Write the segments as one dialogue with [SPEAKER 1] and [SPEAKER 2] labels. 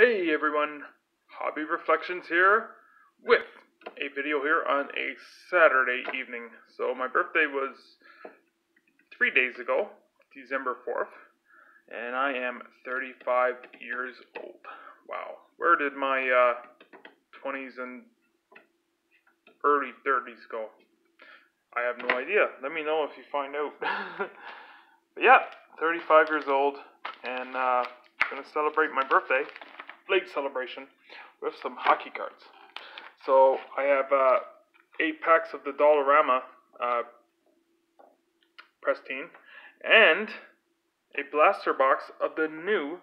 [SPEAKER 1] Hey everyone, Hobby Reflections here with a video here on a Saturday evening. So my birthday was three days ago, December 4th, and I am 35 years old. Wow, where did my uh, 20s and early 30s go? I have no idea. Let me know if you find out. but yeah, 35 years old, and uh, gonna celebrate my birthday late celebration with some hockey cards. So I have uh, eight packs of the Dollarama uh, Pristine and a blaster box of the new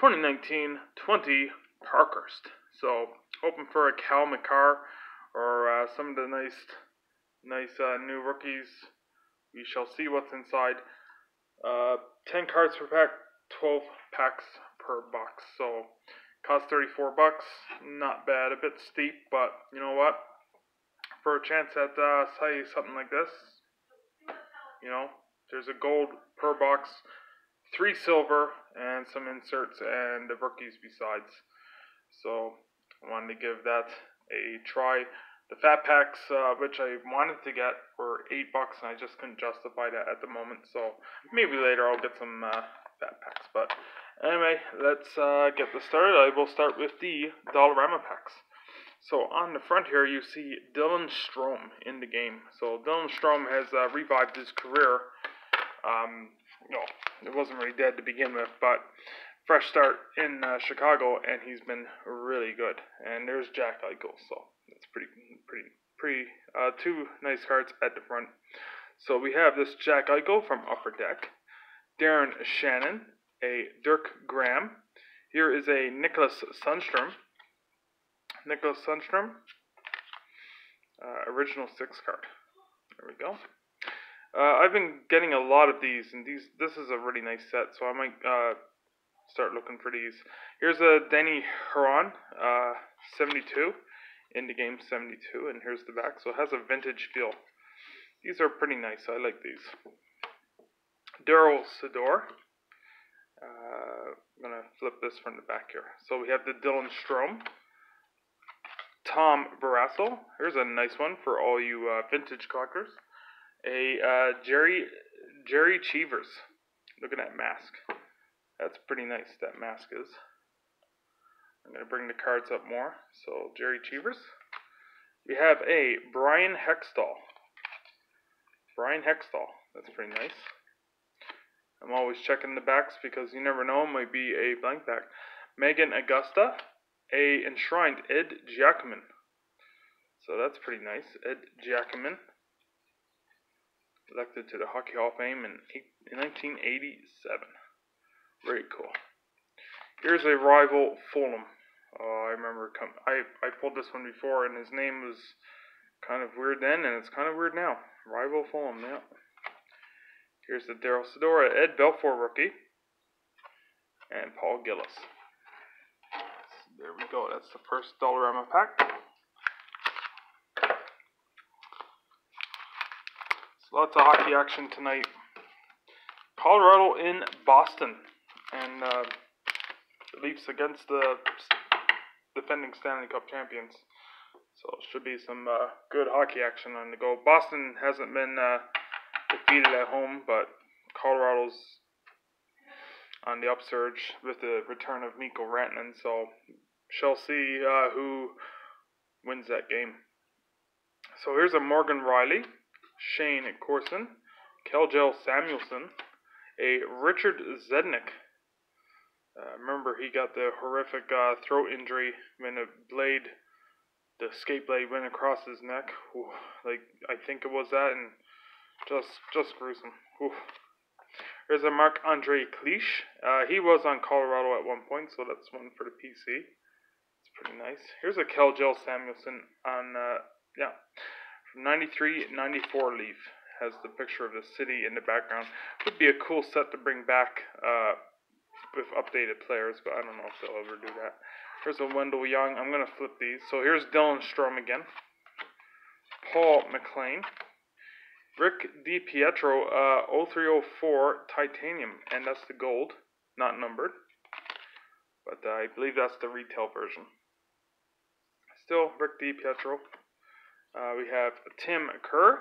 [SPEAKER 1] 2019-20 Parkhurst. So hoping for a Cal Makar or uh, some of the nice, nice uh, new rookies. We shall see what's inside. Uh, 10 cards per pack, 12 packs per box. So cost 34 bucks. Not bad. A bit steep, but you know what? For a chance at uh, say something like this, you know, there's a gold per box, three silver, and some inserts and the rookies besides. So I wanted to give that a try. The fat packs, uh, which I wanted to get, were eight bucks, and I just couldn't justify that at the moment. So maybe later I'll get some uh, fat packs. But Anyway, let's uh, get this started. I will start with the Dollarama packs. So on the front here, you see Dylan Strome in the game. So Dylan Strome has uh, revived his career. Um, no, it wasn't really dead to begin with, but fresh start in uh, Chicago, and he's been really good. And there's Jack Eichel, so that's pretty, pretty, pretty. Uh, two nice cards at the front. So we have this Jack Eichel from Upper Deck, Darren Shannon, a Dirk Graham. Here is a Nicholas Sundstrom. Nicholas Sundstrom. Uh, original six card. There we go. Uh, I've been getting a lot of these, and these this is a really nice set, so I might uh, start looking for these. Here's a Denny Herron, uh, 72, in the game 72, and here's the back, so it has a vintage feel. These are pretty nice. I like these. Darryl Sydor, uh, I'm going to flip this from the back here. So we have the Dylan Strome. Tom Barrasso. Here's a nice one for all you uh, vintage collectors. A uh, Jerry Gerry Cheevers. Look at that mask. That's pretty nice, that mask is. I'm going to bring the cards up more. So, Gerry Cheevers. We have a Brian Hextall. Brian Hextall. That's pretty nice. I'm always checking the backs because you never know, it might be a blank back. Megan Augusta, a enshrined Ed Giacomin. So that's pretty nice. Ed Giacomin, elected to the Hockey Hall of Fame in, in 1987. Very cool. Here's a rival Fullum. Uh, I remember come, I I pulled this one before, and his name was kind of weird then, and it's kind of weird now. Rival Fullum, yeah. Here's the Darryl Sydor, Ed Belfour rookie, and Paul Gillis. So there we go. That's the first Dollarama pack. So lots of hockey action tonight. Colorado in Boston, and uh, the Leafs against the defending Stanley Cup champions. So should be some uh, good hockey action on the go. Boston hasn't been uh, defeated at home, but Colorado's on the upsurge with the return of Mikko Rantanen, so shall see uh, who wins that game. So here's a Morgan Rielly, Shayne Corson, Kjell Samuelsson, a Richard Zednik. Uh, remember, he got the horrific uh, throat injury when a blade, the skate blade, went across his neck. Ooh, like I think it was that, and just, just gruesome. Oof. There's a Marc Andre Cliche. Uh, he was on Colorado at one point, so that's one for the PC. It's pretty nice. Here's a Kjell Samuelsson on, uh, yeah, from 93 94 Leaf. Has the picture of the city in the background. Would be a cool set to bring back uh, with updated players, but I don't know if they'll ever do that. Here's a Wendell Young. I'm going to flip these. So here's Dylan Strome again. Paul McLean. Rick DiPietro, uh, 0304 titanium, and that's the gold, not numbered. but uh, I believe that's the retail version. Still, Rick DiPietro. Uh, we have Tim Kerr.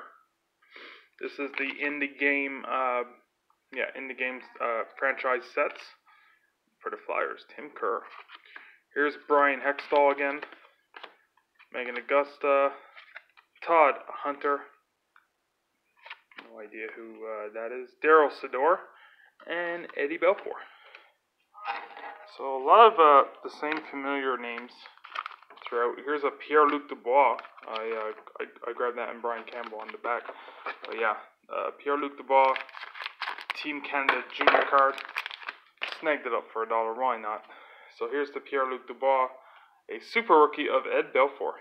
[SPEAKER 1] This is the in the game, uh, yeah, indie games uh, franchise sets for the Flyers. Tim Kerr. Here's Brian Hextall again. Megan Augusta. Todd Hunter. Idea who uh, that is. Darryl Sydor And Eddie Belfour. So a lot of uh, the same familiar names throughout. Here's a Pierre Luc Dubois. I, uh, I, I grabbed that and Brian Campbell on the back. But yeah, uh, Pierre Luc Dubois, Team Canada Junior card. Snagged it up for a dollar. Why not? So here's the Pierre Luc Dubois, a super rookie of Ed Belfour.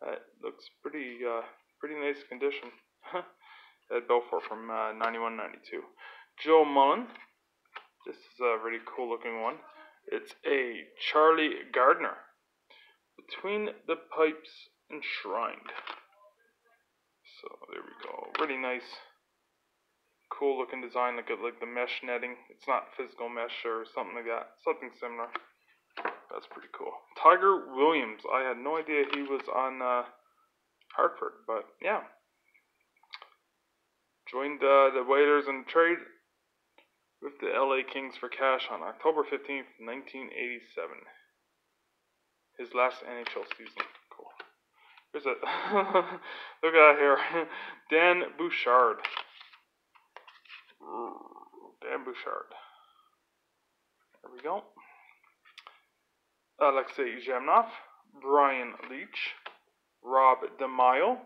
[SPEAKER 1] That looks pretty uh, pretty nice condition. Ed Belfour from uh, 91 92. Joe Mullen. This is a really cool looking one. It's a Charlie Gardiner. Between the Pipes Enshrined. So there we go. Really nice, cool looking design. Look at like the mesh netting. It's not physical mesh or something like that. Something similar. That's pretty cool. Tiger Williams. I had no idea he was on uh, Hartford, but yeah. Joined uh, the Whalers in trade with the LA Kings for cash on October 15th, 1987. His last NHL season. Where's it? Look at that here. Dan Bouchard. Dan Bouchard. There we go. Alexei Zhamnov. Brian Leetch. Rob DeMaio.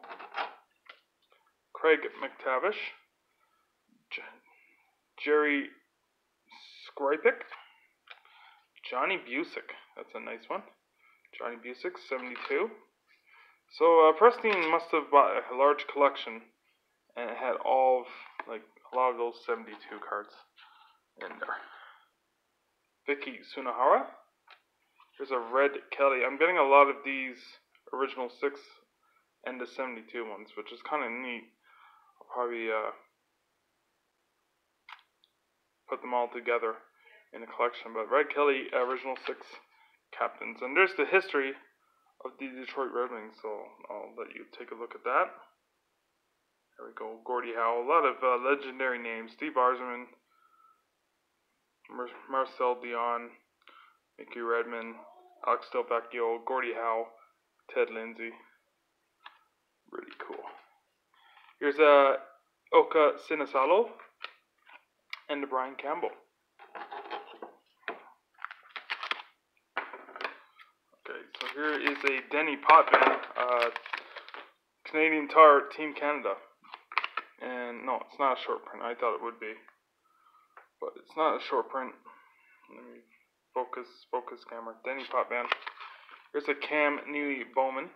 [SPEAKER 1] Craig MacTavish, J- Jerry Skripek. Johnny Bucyk. That's a nice one. Johnny Bucyk, 72. So uh, Pristine must have bought a large collection, and it had all of, like a lot of those 72 cards in there. Vicky Sunohara. There's a Red Kelly. I'm getting a lot of these original six and the 72 ones, which is kind of neat. Probably uh, put them all together in a collection. But Red Kelly original six captains, and there's the history of the Detroit Red Wings, so I'll let you take a look at that. There we go, Gordie Howe. A lot of uh, legendary names: Steve Yzerman, Mar- Marcel Dionne, Mickey Redmond, Alex Delvecchio, Gordie Howe, Ted Lindsay. Really cool. Here's uh, Oka Sinisalo and Brian Campbell. Okay, so here is a Denny Potvin, uh, Canadian Tar Team Canada. And no, it's not a short print. I thought it would be. But it's not a short print. Let me focus, focus camera. Denny Potvin. Here's a Cam Neely Bowman.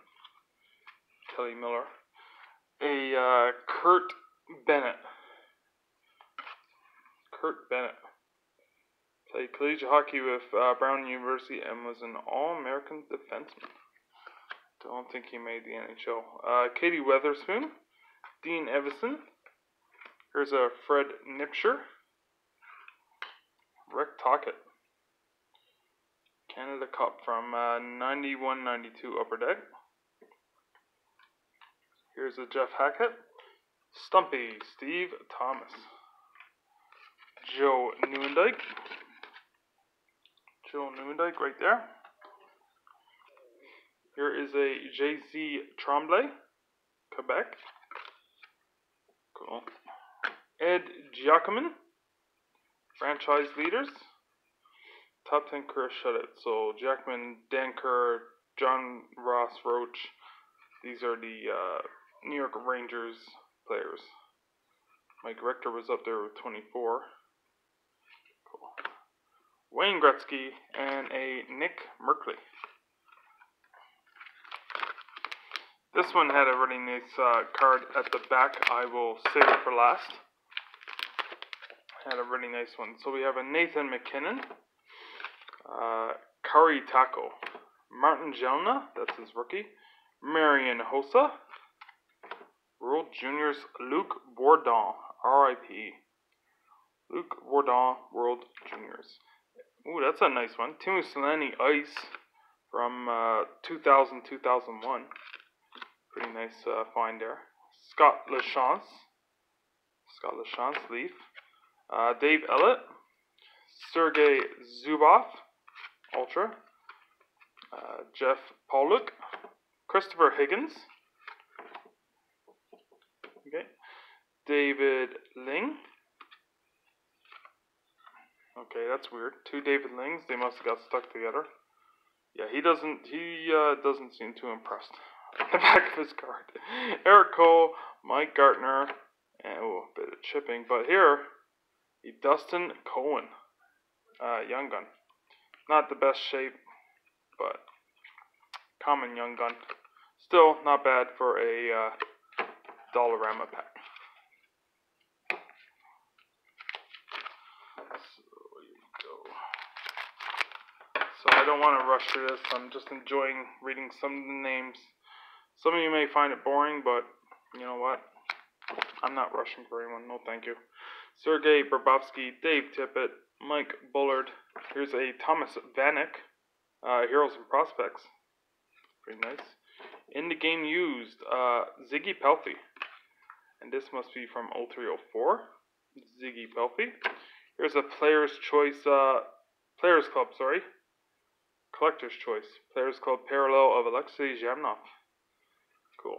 [SPEAKER 1] Kelly Miller. A uh, Kurt Bennett. Kurt Bennett. Played collegiate hockey with uh, Brown University and was an All-American defenseman. Don't think he made the NHL. Uh, Katie Weatherspoon, Dean Evason. Here's a Fred Knipscheer. Rick Tocchet. Canada Cup from 91-92 uh, Upper Deck. Here's a Jeff Hackett. Stumpy Steve Thomas. Joe Nieuwendyk. Joe Nieuwendyk right there. Here is a JC Tremblay, Quebec. Cool. Ed Giacomin, franchise leaders. Top 10 career shutout. So Jackman, Dan Kerr, John Ross Roach. These are the uh, New York Rangers players. Mike Richter was up there with 24. Wayne Gretzky, and a Nick Merkley. This one had a really nice uh, card at the back. I will save it for last. Had a really nice one. So we have a Nathan MacKinnon, uh, Kari Takko, Martin Gelna, that's his rookie, Marian Hossa, World Juniors Luc Bourdon, RIP. Luc Bourdon, World Juniors. Ooh, that's a nice one. Teemu Selanne Ice from uh, 2000 2001. Pretty nice uh, find there. Scott Lachance. Scott Lachance Leaf. Uh, Dave Ellett. Sergei Zubov. Ultra. Uh, Jeff Pollock. Christopher Higgins. Okay. David Ling. Okay, that's weird. Two David Lings. They must have got stuck together. Yeah, he doesn't. He uh, doesn't seem too impressed. the back of his card. Erik Cole, Mike Gartner, and oh, a bit of chipping. But here, Dustin Cohen, uh, Young Gun. Not the best shape, but common Young Gun. Still not bad for a uh, Dollarama pack. So I don't want to rush through this. I'm just enjoying reading some of the names. Some of you may find it boring, but you know what? I'm not rushing for anyone. No, thank you. Sergey Bobrovsky, Dave Tippett, Mike Bullard. Here's a Thomas Vanek, uh, Heroes and Prospects. Pretty nice. In the game used, uh, Ziggy Palffy. And this must be from 0304. Ziggy Palffy. Here's a Player's Choice, uh, Players Club, sorry. Collector's Choice. Players Club Parallel of Alexei Zhamnov. Cool.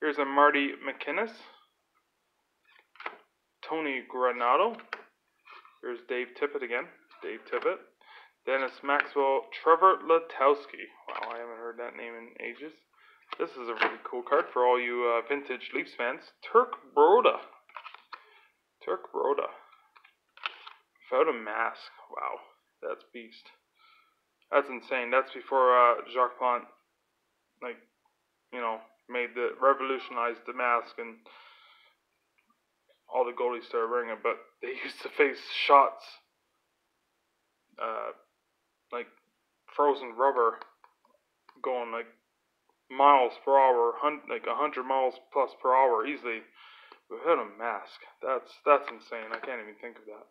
[SPEAKER 1] Here's a Marty McInnis. Tony Granato. Here's Dave Tippett again. Dave Tippett. Dennis Maxwell. Trevor Letowski. Wow, I haven't heard that name in ages. This is a really cool card for all you uh, vintage Leafs fans. Turk Broda. Turk Broda. Without a mask. Wow, that's beast. That's insane. That's before uh, Jacques Plante, like, you know, made the revolutionized the mask and all the goalies started wearing it. But they used to face shots, uh, like frozen rubber, going like miles per hour, like a hundred miles plus per hour easily without a mask. That's that's insane. I can't even think of that.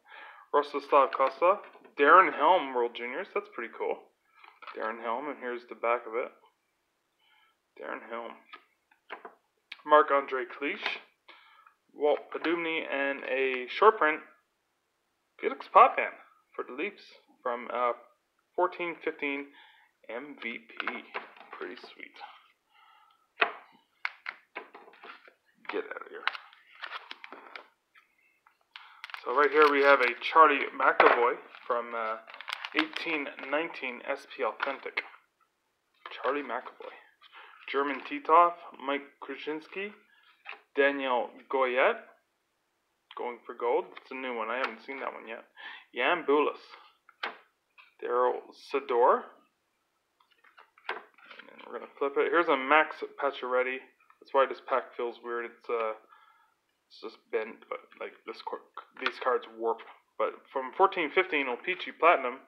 [SPEAKER 1] Rostislav Costa, Darren Helm World Juniors. That's pretty cool. Darren Helm, and here's the back of it. Darren Helm. Marc Andre Cliche, Walt Poddubny, and a short print Felix Potvin for the Leafs from uh, 14 15 MVP. Pretty sweet. Get out of here. So right here we have a Charlie McAvoy from uh, 1819 SP Authentic. Charlie McAvoy. German Titov, Mike Krasinski, Daniel Goyette, going for gold. It's a new one. I haven't seen that one yet. Jan Bulis. Darryl Sydor. And we're going to flip it. Here's a Max Pacioretty. That's why this pack feels weird. It's uh, it's just bent, but like this these cards warp. But from 1415 O-Pee-Chee Platinum,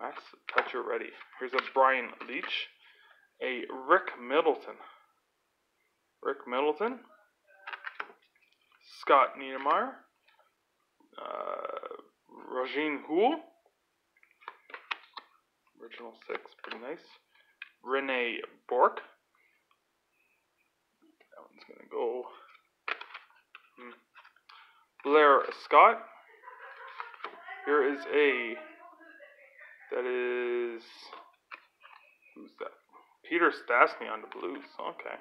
[SPEAKER 1] Max Toucher ready. Here's a Brian Leetch, a Rick Middleton. Rick Middleton. Scott Niedermayer. Uh, Rajin Hool. Original six, pretty nice. Rene Bourque. Go. Hmm. Blair Scott. Here is a. That is. Who's that? Peter Stastny on the Blues. Okay.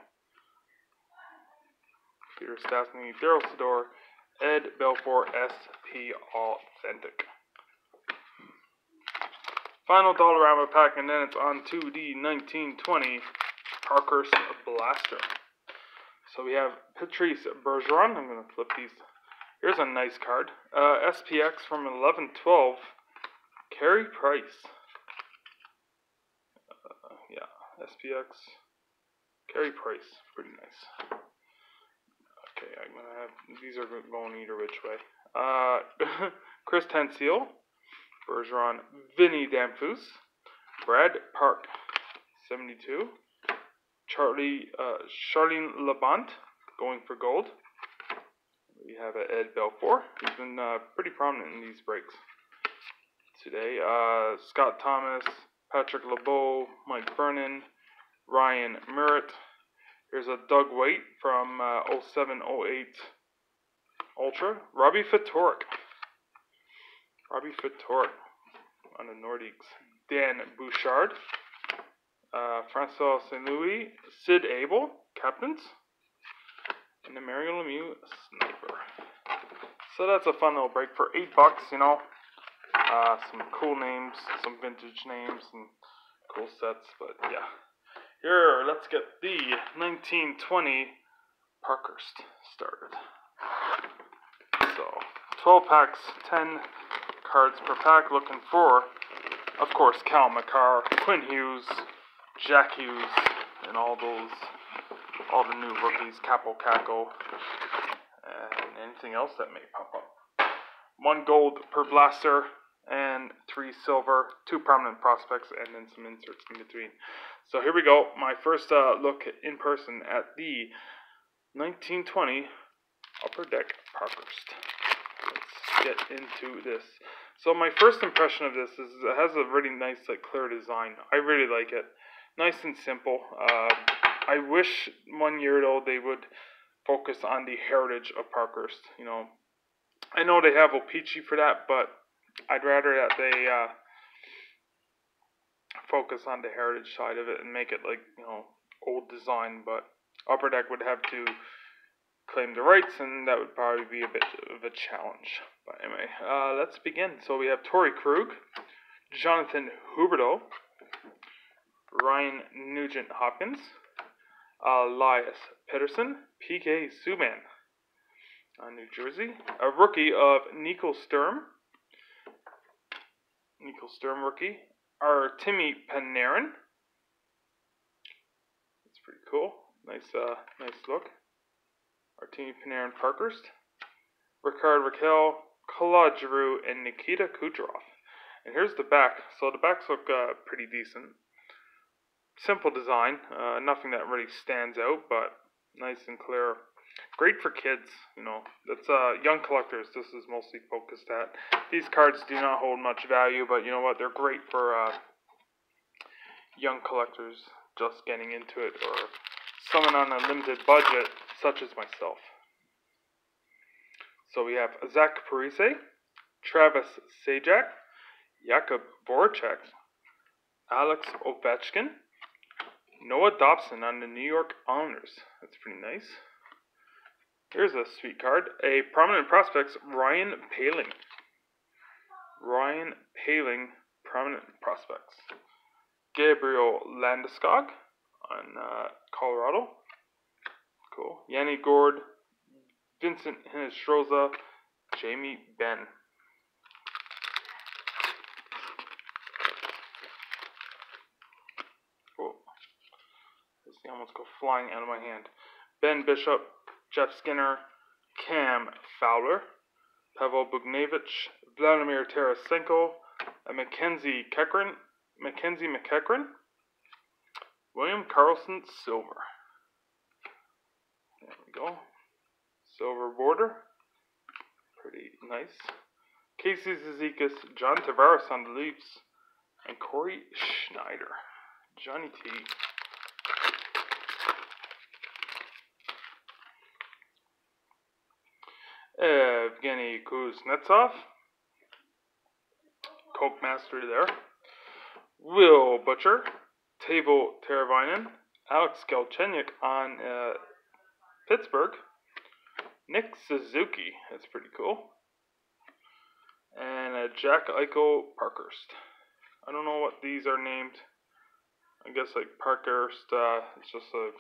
[SPEAKER 1] Peter Stastny, Darryl Sydor, Ed Belfour, SP Authentic. Final Dollarama pack, and then it's on to the 1920 Parkhurst Blaster. So we have Patrice Bergeron. I'm going to flip these Here's a nice card. Uh, SPX from 1112. Carey Price. Uh, yeah, SPX. Carey Price. Pretty nice. Okay, I'm gonna have these are going either which way. Uh, Chris Tensiel, Bergeron, Vinny Damphousse, Brad Park, 72, Charlie, uh, Charlene Labonte, going for gold we have Ed Belfour. He's been uh, pretty prominent in these breaks. today. Uh, Scott Thomas, Patrick LeBeau, Mike Vernon, Ryan Merritt. Here's a Doug Weight from uh, 0708 Ultra. Robbie Ftorek. Robbie Ftorek on the Nordiques. Dan Bouchard. Uh, Francois St. Louis. Sid Abel, captains. And the Mario Lemieux sniper. So that's a fun little break for eight bucks, you know. Uh, some cool names, some vintage names, and cool sets. But yeah, here let's get the 1920 Parkhurst started. So 12 packs, 10 cards per pack. Looking for, of course, Cal Makar, Quinn Hughes, Jack Hughes, and all those, all the new rookies, Kaapo Kakko, and anything else that may pop up. One gold per blaster and three silver, two prominent prospects, and then some inserts in between. So here we go. My first uh, look in person at the 1920 Upper Deck Parkhurst. Let's get into this. So my first impression of this is it has a really nice, like, clear design. I really like it. Nice and simple. Uh, I wish one year though they would focus on the heritage of Parkhurst. You know, I know they have O-Pee-Chee for that, but I'd rather that they uh, focus on the heritage side of it and make it like you know old design. But Upper Deck would have to claim the rights, and that would probably be a bit of a challenge. But anyway, uh, let's begin. So we have Torey Krug, Jonathan Huberdeau, Ryan Nugent Hopkins, Elias Pettersson, PK Subban on New Jersey, a rookie of Nico Sturm, Nico Sturm rookie, our Timmy Panarin. That's pretty cool. Nice, uh, nice look. Our Timmy Panarin Parkhurst, Rickard Rakell, Claude Giroux, and Nikita Kucherov. And here's the back. So the backs look uh, pretty decent. Simple design, uh, nothing that really stands out, but nice and clear. Great for kids, you know. That's uh, young collectors. This is mostly focused at. These cards do not hold much value, but you know what? They're great for uh, young collectors just getting into it, or someone on a limited budget, such as myself. So we have Zach Parise, Travis Zajac, Jakub Voracek, Alex Ovechkin, Noah Dobson on the New York Islanders. That's pretty nice. Here's a sweet card. A prominent prospects, Ryan Poehling. Ryan Poehling, prominent prospects. Gabriel Landeskog on uh, Colorado. Cool. Yanni Gourde, Vincent Hinostroza, Jamie Benn. Cool. This thing almost go flying out of my hand. Ben Bishop, Jeff Skinner, Cam Fowler, Pavel Buchnevich, Vladimir Tarasenko, Mackenzie Kekrin, Mackenzie MacEachern, William Karlsson Silver. There we go. Silver border. Pretty nice. Casey Cizikas, John Tavares on the Leafs, and Cory Schneider. Johnny T. Evgeny Kuznetsov, Coke Master there. Will Butcher, Teuvo Teravainen, Alex Galchenyuk on uh, Pittsburgh, Nick Suzuki, that's pretty cool, and uh, Jack Eichel Parkhurst. I don't know what these are named. I guess like Parkhurst, uh, it's just a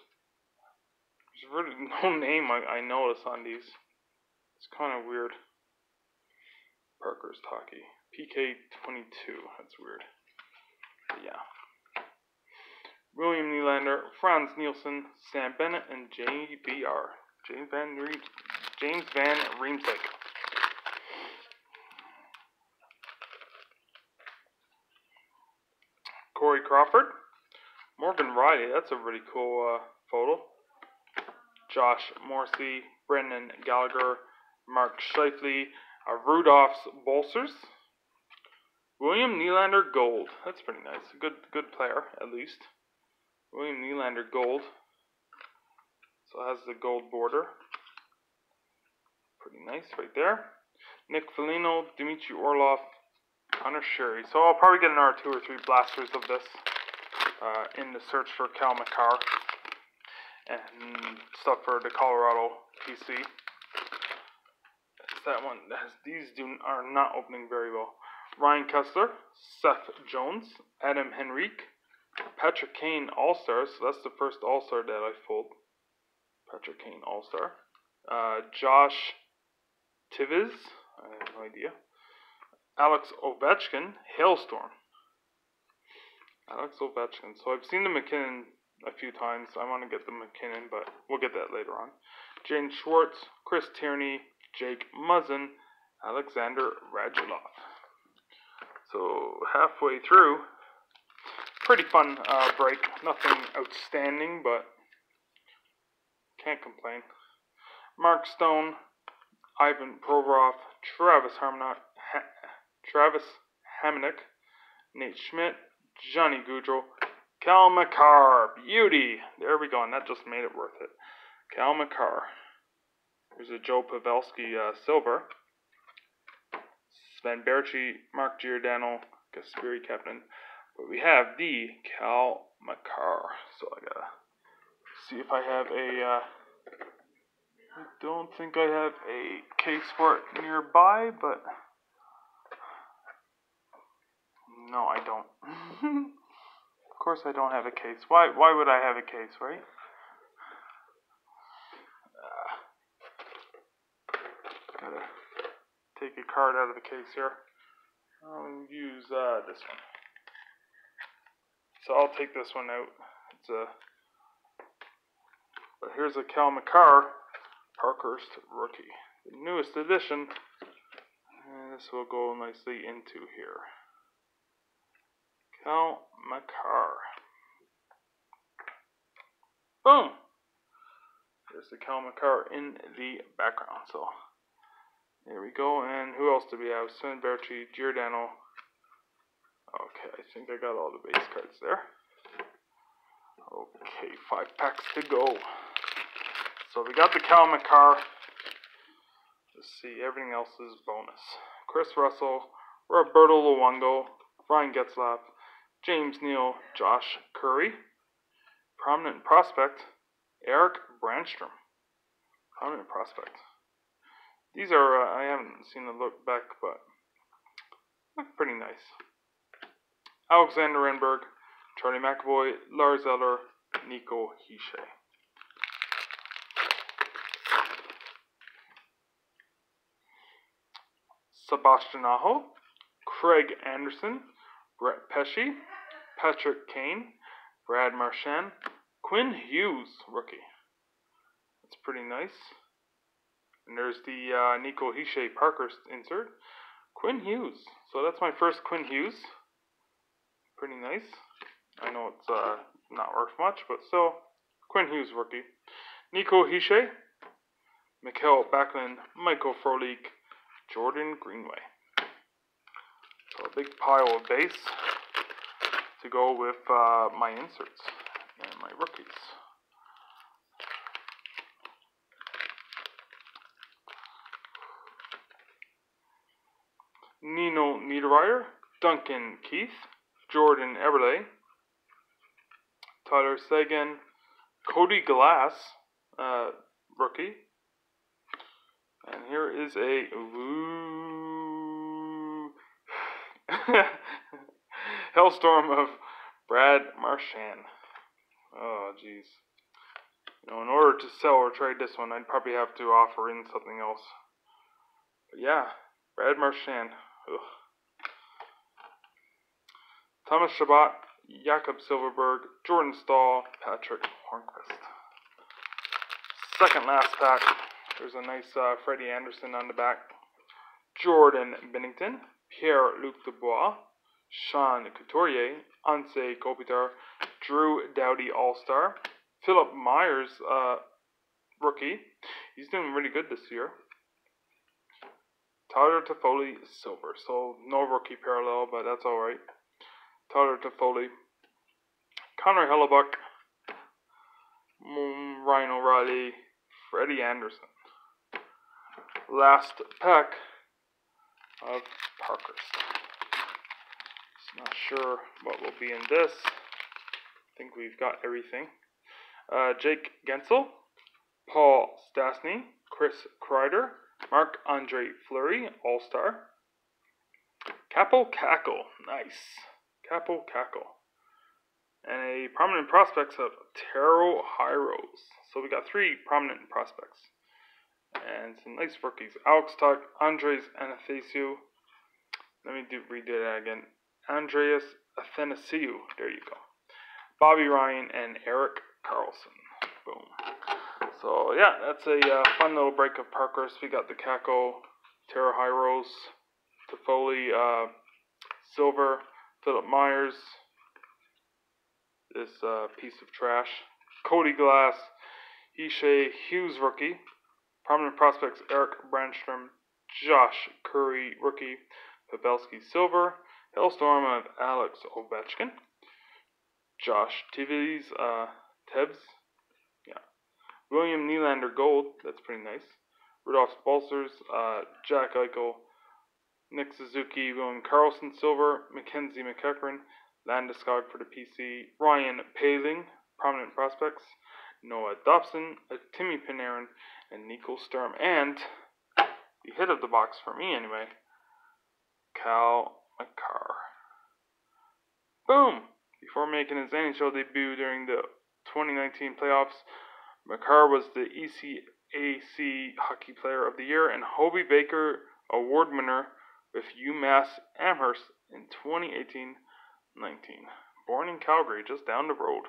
[SPEAKER 1] there's really no name I, I notice on these. It's kind of weird. Parkhurst hockey. PK22. That's weird. But yeah. William Nylander, Frans Nielsen, Sam Bennett, and JVR. James Van Reems, James Van Riemsdyk. Corey Crawford. Morgan Rielly. That's a really cool uh, photo. Josh Morrissey, Brendan Gallagher, Mark Scheifele, uh, Rudolfs Balcers, William Nylander Gold. That's pretty nice. Good good player, at least. William Nylander Gold. So it has the gold border. Pretty nice right there. Nick Foligno, Dmitry Orlov, Connor Sheary. So I'll probably get another two or three blasters of this uh, in the search for Cale Makar and stuff for the Colorado PC. That one. These do are not opening very well. Ryan Kesler, Seth Jones, Adam Henrique, Patrick Kane All Stars. So that's the first All Star that I pulled. Patrick Kane All Star. Uh, Josh Tivez. I have no idea. Alex Ovechkin, Hailstorm. Alex Ovechkin. So I've seen the MacKinnon a few times. I want to get the MacKinnon, but we'll get that later on. Jane Schwartz, Chris Tierney, Jake Muzzin, Alexander Radulov. So halfway through, pretty fun uh, break. Nothing outstanding, but can't complain. Mark Stone, Ivan Provorov, Travis Harmonic, ha- Travis Hamonic, Nate Schmidt, Johnny Gaudreau, Cale Makar, beauty. There we go, and that just made it worth it. Cale Makar. There's a Joe Pavelski uh, silver. Sven Baertschi, Mark Giordano, Kasperi Kapanen. But we have the Cal Makar. So I gotta see if I have a. Uh, I don't think I have a case for it nearby, but no, I don't. of course, I don't have a case. Why? Why would I have a case, right? Uh, gotta take a card out of the case here. I'll use uh, this one. So I'll take this one out. It's a. But here's a Cale Makar Parkhurst rookie, the newest edition. And this will go nicely into here. Cale Makar. Boom! There's the Cale Makar in the background. So there we go. And who else do we have? Sven Baertschi, Giordano. Okay, I think I got all the base cards there. Okay, five packs to go. So we got the Cale Makar. Let's see, everything else is bonus. Chris Russell, Roberto Luongo, Ryan Getzlaf, James Neal, Josh Curry, prominent prospect, Erik Brannstrom. Prominent prospect. These are, uh, I haven't seen the look back, but look pretty nice. Alexander Renberg, Charlie McAvoy, Lars Eller, Nico Hischier. Sebastian Aho, Craig Anderson, Brett Pesce, Patrick Kane, Brad Marchand, Quinn Hughes, rookie. That's pretty nice. And there's the uh, Nico Hischier Parker insert. Quinn Hughes. So that's my first Quinn Hughes. Pretty nice. I know it's uh, not worth much, but still, Quinn Hughes rookie. Nico Hischier, Mikael Backlund, Michael Frolik, Jordan Greenway. So a big pile of base to go with uh, my inserts and my rookies. Nino Niederreiter, Duncan Keith, Jordan Eberle, Tyler Seguin, Cody Glass, uh, rookie, and here is a Hellstorm of Brad Marchand. Oh, jeez. You know, in order to sell or trade this one, I'd probably have to offer in something else. But yeah, Brad Marchand. Ugh. Thomas Chabot, Jakob Silfverberg, Jordan Staal, Patrick Hornqvist. Second last pack. There's a nice uh, Freddie Andersen on the back. Jordan Binnington, Pierre-Luc Dubois, Sean Couturier, Anze Kopitar, Drew Doughty All-Star, Philip Myers, uh, rookie. He's doing really good this year. Tyler Toffoli silver. So no rookie parallel, but that's all right. Tyler Toffoli, Connor Hellebuyck, mm, Ryan O'Reilly, Freddie Andersen. Last pack of Parkhurst. Not sure what will be in this. I think we've got everything. Uh, Jake Guentzel, Paul Stastny, Chris Kreider, Marc Andre Fleury, All Star. Kaapo Kakko, nice. Kaapo Kakko. And a prominent prospects of Taro Hirose. So we got three prominent prospects. And some nice rookies. Alex Tuch, Andres Athanasiou. Let me do redo that again. Andreas Athanasiou. There you go. Bobby Ryan and Erik Karlsson. Boom. So yeah, that's a uh, fun little break of Parkhurst. We got the Kakko, Taro Hirose, Toffoli, uh, Silver, Philip Myers. This uh, piece of trash. Cody Glass, Ishe Hughes rookie. Prominent prospects Erik Brannstrom, Josh Curry rookie, Pavelski silver, Hailstorm of Alex Ovechkin, Josh Tivis, uh, Tebs, William Nylander Gold, that's pretty nice. Rudolph Balcers, uh, Jack Eichel, Nick Suzuki, William Karlsson Silver, Mackenzie MacEachern, Landeskog for the PC, Ryan Poehling, prominent prospects, Noah Dobson, uh, Timmy Panarin, and Nico Sturm. And the hit of the box for me anyway, Cale Makar. Boom! Before making his NHL debut during the 2019 playoffs, Makar was the ECAC Hockey Player of the Year and Hobey Baker Award winner with UMass Amherst in 2018-19. Born in Calgary, just down the road.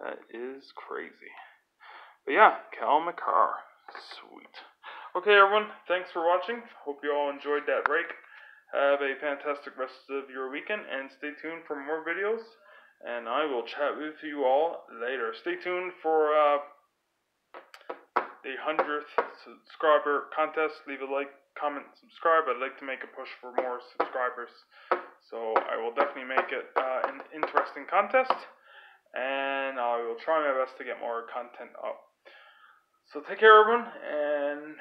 [SPEAKER 1] That is crazy. But yeah, Cal Makar. Sweet. Okay, everyone, thanks for watching. Hope you all enjoyed that break. Have a fantastic rest of your weekend and stay tuned for more videos and I will chat with you all later. Stay tuned for uh, the 100th subscriber contest. Leave a like, comment, subscribe. I'd like to make a push for more subscribers. So I will definitely make it uh, an interesting contest, and I will try my best to get more content up. So take care, everyone, and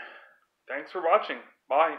[SPEAKER 1] thanks for watching. Bye.